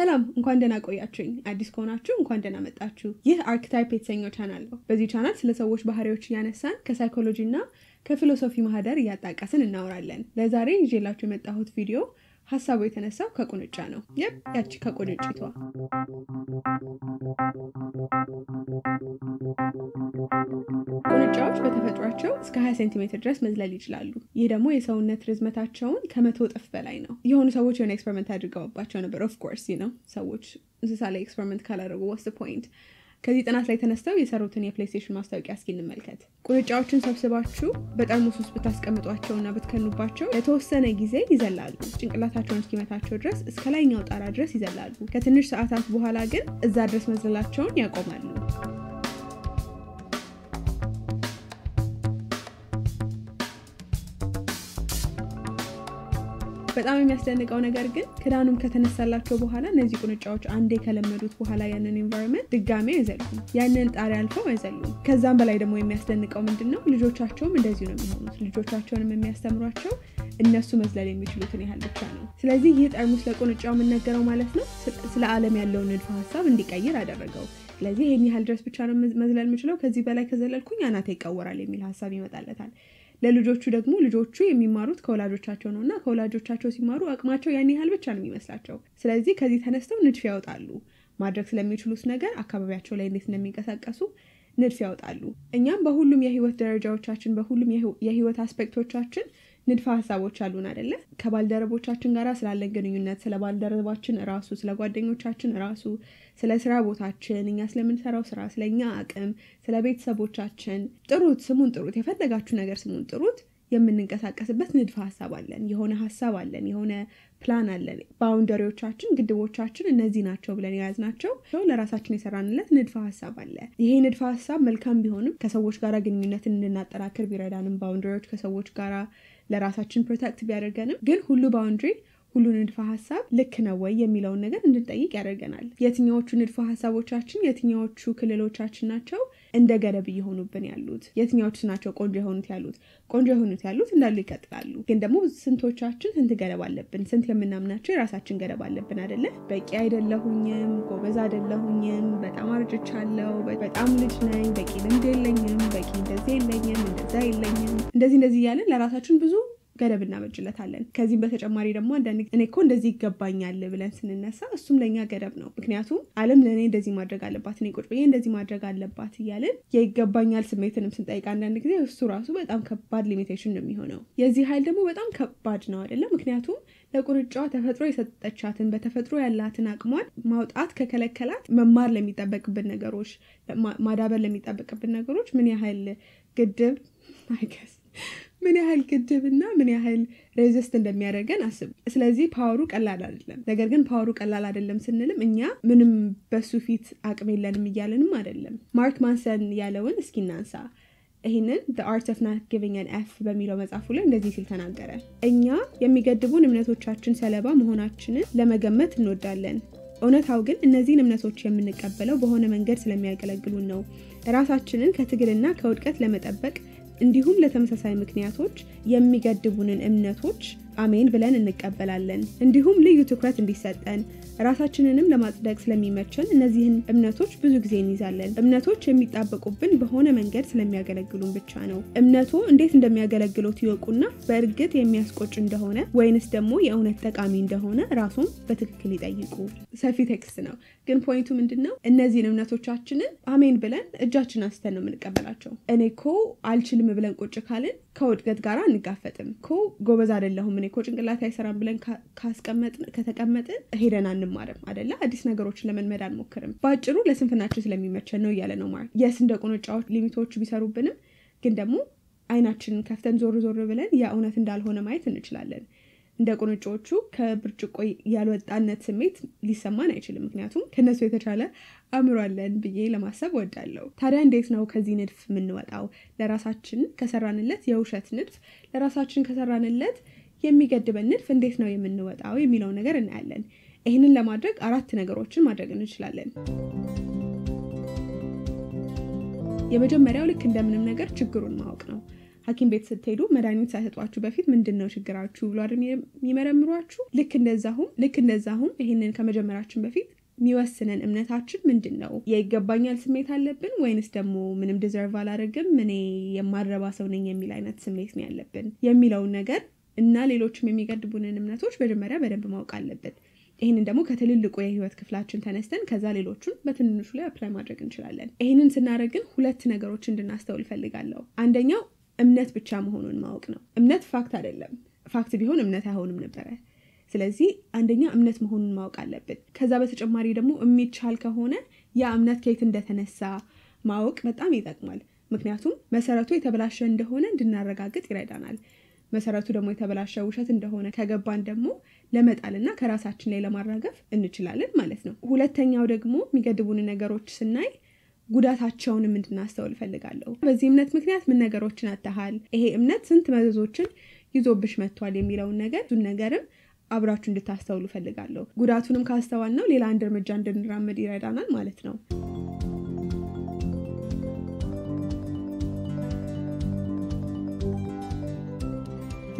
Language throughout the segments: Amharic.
ሰላም እንኳን ደህና ቆያችሁኝ። አዲስ ከሆናችሁ እንኳን ደህና መጣችሁ። ይህ Archetype የተሰኘው ቻናል ነው። በዚህ ቻናል ስለ ሰዎች ባህሪዎች እያነሳን ከሳይኮሎጂ እና ከ philosophy ማህደር እያጣቀስን እናወራለን። ለዛሬ ይዤላችሁ የመጣሁት ቪዲዮ ሀሳቡ የተነሳው ከቁንጫ ነው። የብ ያቺ ከቁንጭቷ ቁንጫዎች በተፈጥሯቸው እስከ 20 ሴንቲሜትር ድረስ መዝለል ይችላሉ። ይህ ደግሞ የሰውነት ርዝመታቸውን ከመቶ እጥፍ በላይ ነው። የሆኑ ሰዎች የሆነ experiment አድርገውባቸው ነበር። of course ነው ሰዎች እንስሳ ላይ experiment ካላደረጉ what's the point ከዚህ ጥናት ላይ ተነስተው የሰሩትን የ PlayStation ማስታወቂያ እስኪ እንመልከት። ቁንጫዎችን ሰብስባችሁ በጠርሙስ ውስጥ ብታስቀምጧቸውና ብትከድኑባቸው ለተወሰነ ጊዜ ይዘላሉ። ጭንቅላታቸውን እስኪመታቸው ድረስ እስከ ላይኛው ጣራ ድረስ ይዘላሉ። ከትንሽ ሰዓታት በኋላ ግን እዛ ድረስ መዝለላቸውን ያቆማሉ። በጣም የሚያስደንቀው ነገር ግን ክዳኑም ከተነሳላቸው በኋላ እነዚህ ቁንጫዎች አንዴ ከለመዱት በኋላ ያንን environment ድጋሜ አይዘሉም። ያንን ጣሪያ አልፈው አይዘሉም። ከዛም በላይ ደግሞ የሚያስደንቀው ምንድን ነው? ልጆቻቸውም እንደዚሁ ነው የሚሆኑት። ልጆቻቸውንም የሚያስተምሯቸው እነሱ መዝለል የሚችሉትን ያህል ብቻ ነው። ስለዚህ ይህ ጠርሙስ ለቁንጫው የሚነግረው ማለት ነው ስለ ዓለም ያለውን ንድፈ ሀሳብ እንዲቀይር አደረገው። ስለዚህ ይህን ያህል ድረስ ብቻ ነው መዝለል የምችለው፣ ከዚህ በላይ ከዘለልኩኝ አናቴ ይቀወሳል የሚል ሀሳብ ይመጣለታል። ለልጆቹ ደግሞ ልጆቹ የሚማሩት ከወላጆቻቸው ነው እና ከወላጆቻቸው ሲማሩ አቅማቸው ያን ያህል ብቻ ነው የሚመስላቸው። ስለዚህ ከዚህ ተነስተው ንድፍ ያወጣሉ። ማድረግ ስለሚችሉት ነገር አካባቢያቸው ላይ እንዴት እንደሚንቀሳቀሱ ንድፍ ያወጣሉ። እኛም በሁሉም የህይወት ደረጃዎቻችን፣ በሁሉም የህይወት አስፔክቶቻችን ንድፈ ሀሳቦች አሉን አይደለ? ከባልደረቦቻችን ጋር ስላለን ግንኙነት፣ ስለ ባልደረባችን ራሱ፣ ስለ ጓደኞቻችን ራሱ፣ ስለ ስራ ቦታችን፣ እኛ ስለምንሰራው ስራ፣ ስለ እኛ አቅም፣ ስለ ቤተሰቦቻችን ጥሩት፣ ስሙን ጥሩት፣ የፈለጋችሁ ነገር ስሙን ጥሩት። የምንንቀሳቀስበት ንድፈ ሀሳብ አለን። የሆነ ሀሳብ አለን። የሆነ ፕላን አለን። boundary ዎቻችን፣ ግድቦቻችን እነዚህ ናቸው ብለን የያዝናቸው ለራሳችን የሰራንለት ንድፈ ሀሳብ አለ። ይሄ ንድፈ ሀሳብ መልካም ቢሆንም ከሰዎች ጋር ግንኙነትን እንድናጠናክር ቢረዳንም boundary ዎች ከሰዎች ጋር ለራሳችን protect ቢያደርገንም ግን ሁሉ boundary ሁሉ ንድፈ ሀሳብ ልክ ነው ወይ የሚለውን ነገር እንድንጠይቅ ያደርገናል። የትኛዎቹ ንድፈ ሀሳቦቻችን የትኛዎቹ ክልሎቻችን ናቸው እንደ ገደብ እየሆኑብን ያሉት? የትኛዎቹ ናቸው ቆንጆ የሆኑት ያሉት? ቆንጆ የሆኑት ያሉት እንዳሉ ይቀጥላሉ። ግን ደግሞ ስንቶቻችን ስንት ገደብ አለብን? ስንት የምናምናቸው የራሳችን ገደብ አለብን አይደለ? በቂ አይደለሁኝም፣ ጎበዝ አይደለሁኝም፣ በጣም አርጅቻለሁ፣ በጣም ልጅ ነኝ፣ በቂ ልምድ የለኝም፣ በቂ እንደዚህ የለኝም፣ እንደዛ የለኝም፣ እንደዚህ እንደዚህ እያለን ለራሳችን ብዙ ገደብ እናበጅለታለን። ከዚህም በተጨማሪ ደግሞ አንዳንድ እኔ እኮ እንደዚህ ይገባኛል ብለን ስንነሳ እሱም ለእኛ ገደብ ነው። ምክንያቱም ዓለም ለእኔ እንደዚህ ማድረግ አለባት፣ እኔ ቁጭ እንደዚህ ማድረግ አለባት እያልን የይገባኛል ስሜትንም ስንጠይቅ አንዳንድ ጊዜ እሱ ራሱ በጣም ከባድ ሊሚቴሽን ነው የሚሆነው። የዚህ ኃይል ደግሞ በጣም ከባድ ነው አይደለም? ምክንያቱም ለቁንጫዋ ተፈጥሮ የሰጠቻትን በተፈጥሮ ያላትን አቅሟን ማውጣት ከከለከላት መማር ለሚጠበቅብን ነገሮች፣ ማዳበር ለሚጠበቅብን ነገሮች ምን ያህል ግድብ I guess ምን ያህል ግድብ እና ምን ያህል resist እንደሚያደርገን አስብ። ስለዚህ power ኡ ቀላል አይደለም። ነገር ግን power ኡ ቀላል አይደለም ስንልም እኛ ምንም በሱ ፊት አቅም የለንም እያለንም አይደለም። ማርክ ማንሰን ያለውን እስኪ እናንሳ። ይህንን of not giving an f በሚለው መጽሐፉ ላይ እንደዚህ ሲል ተናገረ። እኛ የሚገድቡን እምነቶቻችን ሰለባ መሆናችንን ለመገመት እንወዳለን። እውነታው ግን እነዚህን እምነቶች የምንቀበለው በሆነ መንገድ ስለሚያገለግሉን ነው። ራሳችንን ከትግልና ከውድቀት ለመጠበቅ እንዲሁም ለተመሳሳይ ምክንያቶች የሚገድቡንን እምነቶች አሜን ብለን እንቀበላለን። እንዲሁም ልዩ ትኩረት እንዲሰጠን ራሳችንንም ለማጽደቅ ስለሚመቸን እነዚህን እምነቶች ብዙ ጊዜ እንይዛለን። እምነቶች የሚጣበቁብን በሆነ መንገድ ስለሚያገለግሉን ብቻ ነው። እምነቶ እንዴት እንደሚያገለግሉት ይወቁና በእርግጥ የሚያስቆጭ እንደሆነ ወይንስ ደግሞ የእውነት ጠቃሚ እንደሆነ ራሱን በትክክል ይጠይቁ። ሰፊ text ነው፣ ግን point ኡ ምንድን ነው? እነዚህን እምነቶቻችንን አሜን ብለን እጃችን አንስተን ነው የምንቀበላቸው። እኔ እኮ አልችልም ብለን ቁጭ ካልን ከውድቀት ጋር አንጋፈጥም። እኮ ጎበዝ አይደለሁም እኔ እኮ ጭንቅላት አይሰራም ብለን ከተቀመጥን ሄደን አንማርም አደለ? አዲስ ነገሮችን ለመልመድ አንሞክርም። በአጭሩ ለስንፍናችን ስለሚመቸን ነው እያለ ነው ማርክ። yes እንደ ቁንጫዎች limit ኦቹ ቢሰሩብንም ግን ደግሞ አይናችንን ከፍተን ዞር ዞር ብለን ያ እውነት እንዳልሆነ ማየት እንችላለን። እንደ ቁንጮቹ ከብርጭቆ ያልወጣነት ስሜት ሊሰማን አይችልም። ምክንያቱም ከነሱ የተሻለ አእምሮ ብዬ ለማሰብ ወዳለሁ። ታዲያ እንዴት ነው ከዚህ ንድፍ የምንወጣው? ለራሳችን ከሰራንለት የውሸት ንድፍ፣ ለራሳችን ከሰራንለት የሚገድበን ንድፍ እንዴት ነው የምንወጣው የሚለውን ነገር እናያለን። ይህንን ለማድረግ አራት ነገሮችን ማድረግ እንችላለን። የመጀመሪያው ልክ እንደምንም ነገር ችግሩን ማወቅ ነው። ሐኪም ቤት ስትሄዱ መድኃኒት ሳይሰጧችሁ በፊት ምንድን ነው ችግራችሁ ብሎ የሚመረምሯችሁ? ልክ እንደዛሁም ልክ እንደዛሁም ይህንን ከመጀመራችን በፊት የሚወስነን እምነታችን ምንድን ነው? የይገባኛል ስሜት አለብን ወይንስ ደግሞ ምንም deserve አላደርግም እኔ የማረባ ሰው ነኝ የሚል አይነት ስሜት ነው ያለብን የሚለውን ነገር እና ሌሎችም የሚገድቡንን እምነቶች መጀመሪያ በደንብ ማወቅ አለብን። ይህንን ደግሞ ከትልልቁ የህይወት ክፍላችን ተነስተን ከዛ ሌሎቹን በትንንሹ ላይ apply ማድረግ እንችላለን። ይህንን ስናደርግ ግን ሁለት ነገሮች እንድናስተውል እፈልጋለሁ። አንደኛው እምነት ብቻ መሆኑን ማወቅ ነው። እምነት fact አይደለም። fact ቢሆን እምነት አይሆንም ነበረ። ስለዚህ አንደኛ እምነት መሆኑን ማወቅ አለብን። ከዛ በተጨማሪ ደግሞ የሚቻል ከሆነ ያ እምነት ከየት እንደተነሳ ማወቅ በጣም ይጠቅማል። ምክንያቱም መሰረቱ የተበላሸ እንደሆነ እንድናረጋግጥ ይረዳናል። መሰረቱ ደግሞ የተበላሸ ውሸት እንደሆነ ከገባን ደግሞ ለመጣልና ከራሳችን ላይ ለማራገፍ እንችላለን ማለት ነው። ሁለተኛው ደግሞ የሚገድቡን ነገሮች ስናይ ጉዳታቸውንም እንድናስተውል እፈልጋለሁ። በዚህ እምነት ምክንያት ምን ነገሮችን አጥተሃል፣ ይሄ እምነት ስንት መዘዞችን ይዞብሽ መጥቷል የሚለውን ነገር እሱን ነገርም አብራችሁ እንድታስተውሉ እፈልጋለሁ። ጉዳቱንም ካስተዋል ነው ሌላ አንድ እርምጃ እንድንራመድ ይረዳናል ማለት ነው።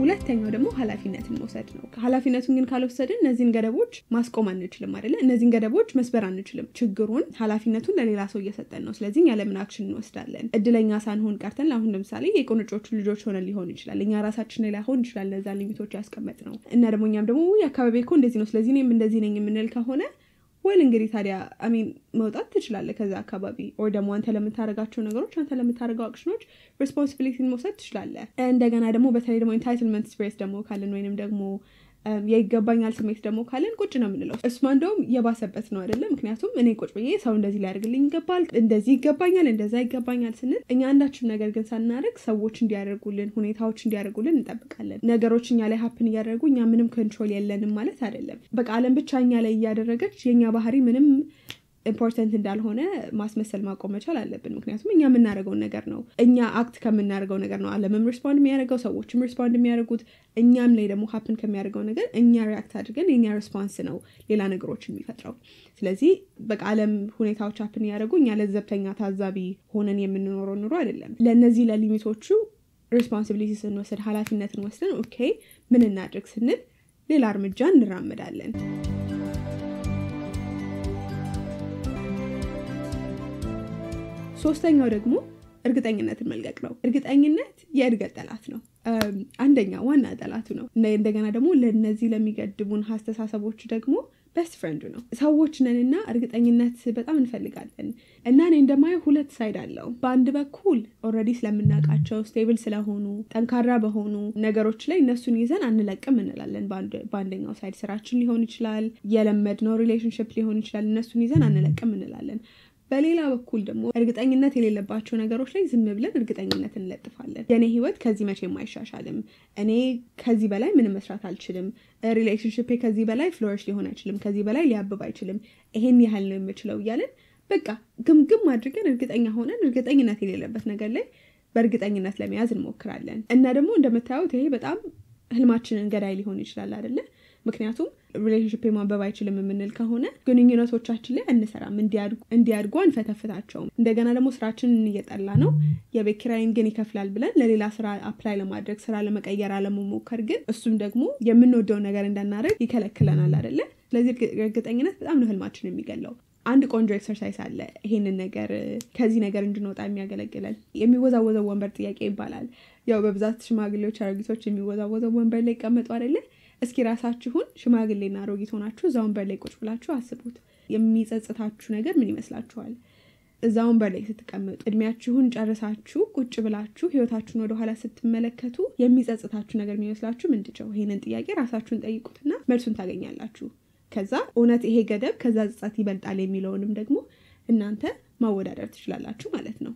ሁለተኛው ደግሞ ኃላፊነትን መውሰድ ነው። ኃላፊነቱን ግን ካልወሰድን እነዚህን ገደቦች ማስቆም አንችልም አይደለ? እነዚህን ገደቦች መስበር አንችልም። ችግሩን ኃላፊነቱን ለሌላ ሰው እየሰጠን ነው። ስለዚህ ያለምን action እንወስዳለን። እድለኛ ሳንሆን ቀርተን አሁን ለምሳሌ የቁንጫዎቹ ልጆች ሆነን ሊሆን ይችላል። እኛ ራሳችን ላይ ላይሆን ይችላል እነዛ limit ኦች ያስቀመጥነው እና ደግሞ እኛም ደግሞ አካባቢ እኮ እንደዚህ ነው፣ ስለዚህ እኔም እንደዚህ ነኝ የምንል ከሆነ well እንግዲህ ታዲያ I mean መውጣት ትችላለህ ከዛ አካባቢ ወይ ደግሞ አንተ ለምታደርጋቸው ነገሮች አንተ ለምታደርገው አክሽኖች responsibility ን መውሰድ ትችላለህ። እንደገና ደግሞ በተለይ ደግሞ entitlement space ደግሞ ካለን ወይንም ደግሞ የይገባኛል ስሜት ደግሞ ካለን ቁጭ ነው የምንለው። እሱማ እንደውም የባሰበት ነው አይደለም። ምክንያቱም እኔ ቁጭ ብዬ ሰው እንደዚህ ሊያደርግልኝ ይገባል፣ እንደዚህ ይገባኛል፣ እንደዛ ይገባኛል ስንል እኛ አንዳችም ነገር ግን ሳናደርግ ሰዎች እንዲያደርጉልን፣ ሁኔታዎች እንዲያደርጉልን እንጠብቃለን። ነገሮች እኛ ላይ happen እያደረጉ እኛ ምንም control የለንም ማለት አይደለም። በቃ ዓለም ብቻ እኛ ላይ እያደረገች የእኛ ባህሪ ምንም important እንዳልሆነ ማስመሰል ማቆም መቻል አለብን። ምክንያቱም እኛ የምናደርገውን ነገር ነው እኛ act ከምናደርገው ነገር ነው ዓለምም respond የሚያደርገው ሰዎችም respond የሚያደርጉት እኛም ላይ ደግሞ happen ከሚያደርገው ነገር እኛ react አድርገን የኛ response ነው ሌላ ነገሮች የሚፈጥረው። ስለዚህ በቃ ዓለም ሁኔታዎች happen እያደረጉ እኛ ለዘብተኛ ታዛቢ ሆነን የምንኖረው ኑሮ አይደለም። ለእነዚህ ለ limit ኦቹ responsibility ስንወስድ ኃላፊነትን ወስደን okay ምን እናድርግ ስንል ሌላ እርምጃ እንራምዳለን። ሶስተኛው ደግሞ እርግጠኝነትን መልቀቅ ነው። እርግጠኝነት የእድገት ጠላት ነው። አንደኛ ዋና ጠላቱ ነው። እንደገና ደግሞ ለነዚህ ለሚገድቡን አስተሳሰቦች ደግሞ best friend ኡ ነው። ሰዎች ነንና እርግጠኝነት በጣም እንፈልጋለን እና እኔ እንደማየው ሁለት side አለው። በአንድ በኩል already ስለምናውቃቸው stable ስለሆኑ ጠንካራ በሆኑ ነገሮች ላይ እነሱን ይዘን አንለቅም እንላለን። በአንደኛው side ስራችን ሊሆን ይችላል፣ የለመድነው relationship ሊሆን ይችላል። እነሱን ይዘን አንለቅም እንላለን። በሌላ በኩል ደግሞ እርግጠኝነት የሌለባቸው ነገሮች ላይ ዝም ብለን እርግጠኝነት እንለጥፋለን። የእኔ ህይወት ከዚህ መቼም አይሻሻልም፣ እኔ ከዚህ በላይ ምንም መስራት አልችልም፣ relationship ኤ ከዚህ በላይ flourish ሊሆን አይችልም፣ ከዚህ በላይ ሊያብብ አይችልም፣ ይሄን ያህል ነው የምችለው እያለን በቃ ግምግም አድርገን እርግጠኛ ሆነን እርግጠኝነት የሌለበት ነገር ላይ በእርግጠኝነት ለመያዝ እንሞክራለን። እና ደግሞ እንደምታዩት ይሄ በጣም ህልማችንን ገዳይ ሊሆን ይችላል አይደለ? ምክንያቱም relationship ማበብ አይችልም የምንል ከሆነ ግንኙነቶቻችን ላይ አንሰራም፣ እንዲያድጉ አንፈተፍታቸውም። እንደገና ደግሞ ስራችንን እየጠላነው የቤት ግን ይከፍላል ብለን ለሌላ ስራ apply ለማድረግ ስራ ለመቀየር አለመሞከር ግን እሱም ደግሞ የምንወደውን ነገር እንዳናደርግ ይከለክለናል አይደለ? ስለዚህ እርግጠኝነት በጣም ህልማችን የሚገለው። አንድ ቆንጆ exercise አለ ይሄንን ነገር ከዚህ ነገር እንድንወጣ የሚያገለግለን የሚወዛወዘው ወንበር ጥያቄ ይባላል። ያው በብዛት ሽማግሌዎች፣ አሮጊቶች የሚወዛወዘው ወንበር ላይ ይቀመጡ አይደለ? እስኪ ራሳችሁን ሽማግሌና አሮጊት ሆናችሁ እዛ ወንበር ላይ ቁጭ ብላችሁ አስቡት። የሚጸጽታችሁ ነገር ምን ይመስላችኋል? እዛ ወንበር ላይ ስትቀመጡ እድሜያችሁን ጨርሳችሁ ቁጭ ብላችሁ ህይወታችሁን ወደኋላ ስትመለከቱ የሚጸጽታችሁ ነገር የሚመስላችሁ ምንድን ነው? ይሄንን ጥያቄ ራሳችሁን ጠይቁትና መልሱን ታገኛላችሁ። ከዛ እውነት ይሄ ገደብ ከዛ ጸጸት ይበልጣል የሚለውንም ደግሞ እናንተ ማወዳደር ትችላላችሁ ማለት ነው።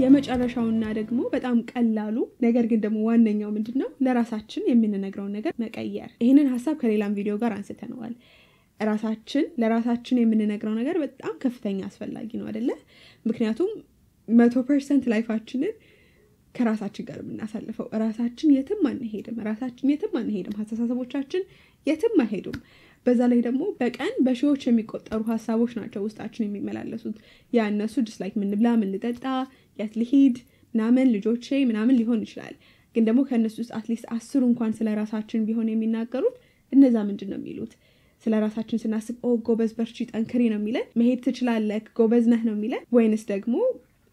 የመጨረሻውና ደግሞ በጣም ቀላሉ ነገር ግን ደግሞ ዋነኛው ምንድን ነው? ለራሳችን የምንነግረውን ነገር መቀየር። ይህንን ሀሳብ ከሌላም ቪዲዮ ጋር አንስተነዋል። ራሳችን ለራሳችን የምንነግረው ነገር በጣም ከፍተኛ አስፈላጊ ነው አይደለ? ምክንያቱም መቶ percent life ኣችንን ከራሳችን ጋር የምናሳልፈው ራሳችን የትም አንሄድም። ራሳችን የትም አንሄድም። አስተሳሰቦቻችን የትም አይሄዱም። በዛ ላይ ደግሞ በቀን በሺዎች የሚቆጠሩ ሀሳቦች ናቸው ውስጣችን የሚመላለሱት። ያ እነሱ just like ምን ልብላ፣ ምን ልጠጣ፣ የት ልሂድ ምናምን ልጆቼ ምናምን ሊሆን ይችላል። ግን ደግሞ ከእነሱ ውስጥ at least አስሩ እንኳን ስለ ራሳችን ቢሆን የሚናገሩት እነዛ ምንድን ነው የሚሉት? ስለ ራሳችን ስናስብ oh ጎበዝ፣ በርቺ፣ ጠንክሪ ነው የሚለን? መሄድ ትችላለህ፣ ጎበዝ ነህ ነው የሚለን? ወይንስ ደግሞ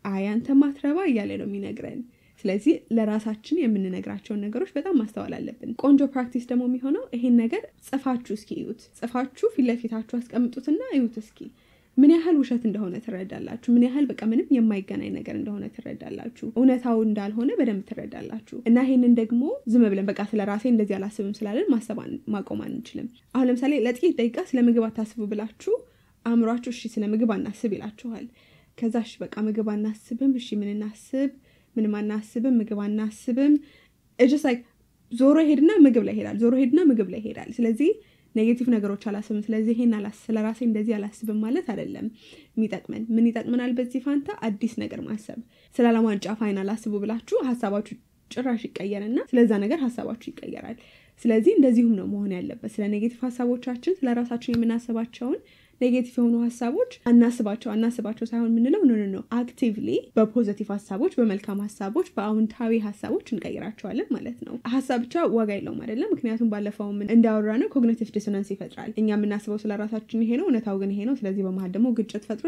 አይ አንተ የማትረባ እያለ ነው የሚነግረን? ስለዚህ ለራሳችን የምንነግራቸውን ነገሮች በጣም ማስተዋል አለብን። ቆንጆ practice ደግሞ የሚሆነው ይሄን ነገር ጽፋችሁ እስኪ እዩት። ጽፋችሁ ፊት ለፊታችሁ አስቀምጡትና እዩት እስኪ ምን ያህል ውሸት እንደሆነ ትረዳላችሁ። ምን ያህል በቃ ምንም የማይገናኝ ነገር እንደሆነ ትረዳላችሁ። እውነታው እንዳልሆነ በደንብ ትረዳላችሁ። እና ይሄንን ደግሞ ዝም ብለን በቃ ስለ ራሴ እንደዚህ አላስብም ስላለን ማሰብ ማቆም አንችልም። አሁን ለምሳሌ ለጥቂት ደቂቃ ስለ ምግብ አታስቡ ብላችሁ አእምሯችሁ እሺ ስለ ምግብ አናስብ ይላችኋል። ከዛ በቃ ምግብ አናስብም፣ እሺ ምን እናስብ? ምንም አናስብም፣ ምግብ አናስብም። like ዞሮ ሄድና ምግብ ላይ ይሄዳል፣ ዞሮ ሄድና ምግብ ላይ ይሄዳል። ስለዚህ negative ነገሮች አላስብም፣ ስለዚህ ይሄን ስለ እንደዚህ አላስብም ማለት አይደለም የሚጠቅመን። ምን ይጠቅመናል? በዚህ ፋንታ አዲስ ነገር ማሰብ። ስለ ዓለም ዋንጫ final ብላችሁ ሀሳባችሁ ጭራሽ ይቀየርና ስለዛ ነገር ሀሳባችሁ ይቀየራል። ስለዚህ እንደዚሁም ነው መሆን ያለበት። ስለ negative ሀሳቦቻችን ስለ ራሳችን የምናስባቸውን negative የሆኑ ሀሳቦች አናስባቸው አናስባቸው ሳይሆን የምንለው no ነው actively በ positive ሀሳቦች፣ በመልካም ሀሳቦች፣ በአዎንታዊ ሀሳቦች እንቀይራቸዋለን ማለት ነው። ሀሳብ ብቻ ዋጋ የለውም አይደለም። ምክንያቱም ባለፈው እንዳወራነው cognitive dissonance ይፈጥራል። እኛ የምናስበው ስለ ራሳችን ይሄ ነው፣ እውነታው ግን ይሄ ነው። ስለዚህ በመሀል ደግሞ ግጭት ፈጥሮ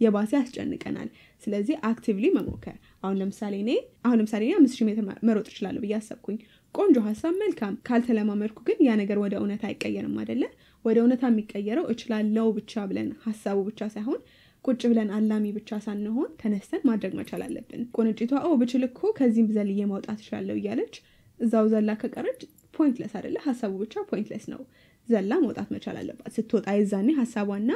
የባሰ ያስጨንቀናል። ስለዚህ actively መሞከር አሁን ለምሳሌ እኔ አሁን ለምሳሌ አምስት ሺህ ሜትር መሮጥ እችላለሁ ብዬ አሰብኩኝ። ቆንጆ ሀሳብ መልካም። ካልተለማመድኩ ግን ያ ነገር ወደ እውነታ አይቀየርም አይደለ? ወደ እውነታ የሚቀየረው እችላለው ብቻ ብለን ሀሳቡ ብቻ ሳይሆን ቁጭ ብለን አላሚ ብቻ ሳንሆን ተነስተን ማድረግ መቻል አለብን። ቁንጫዋ ኦ ብችል እኮ ከዚህም ዘልዬ ማውጣት እችላለሁ እያለች እዛው ዘላ ከቀረች pointless አይደለ? ሀሳቡ ብቻ pointless ነው። ዘላ መውጣት መቻል አለባት። ስትወጣ የዛኔ ሀሳቧና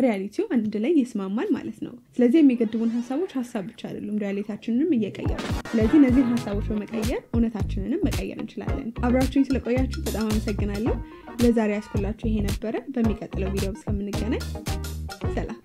reality ው አንድ ላይ ይስማማል ማለት ነው። ስለዚህ የሚገድቡን ሀሳቦች ሀሳብ ብቻ አይደሉም፣ reality ያችንንም እየቀየሩ ስለዚህ እነዚህን ሀሳቦች በመቀየር እውነታችንንም መቀየር እንችላለን። አብራችሁኝ ስለቆያችሁ በጣም አመሰግናለሁ። ለዛሬ ያስኩላችሁ ይሄ ነበረ። በሚቀጥለው ቪዲዮ እስከምንገናኝ ሰላም።